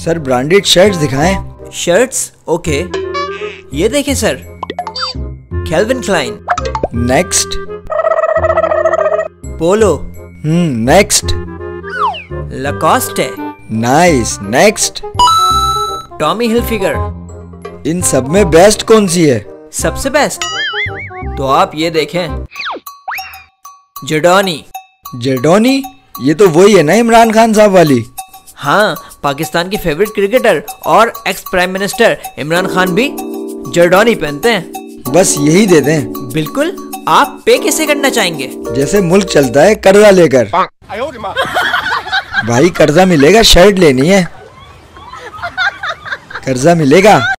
Sir branded shirts दिखाएँ। Shirts okay ये देखें sir. Calvin Klein next polo hmm next Lacoste है। Nice next Tommy Hilfiger इन सब में बेस्ट कौन सी है? सबसे बेस्ट तो आप ये देखें। जडोनी जेडोनी ये तो वही है ना इमरान खान साहब वाली। हाँ पाकिस्तान की फेवरेट क्रिकेटर और ex prime minister Imran Khan भी जर्डोनी पहनते हैं। बस यही दे दें। बिल्कुल आप पे कैसे करना चाहेंगे? जैसे मुल्क चलता है कर्जा लेकर। भाई कर्जा मिलेगा शर्ट लेनी है। कर्जा मिलेगा।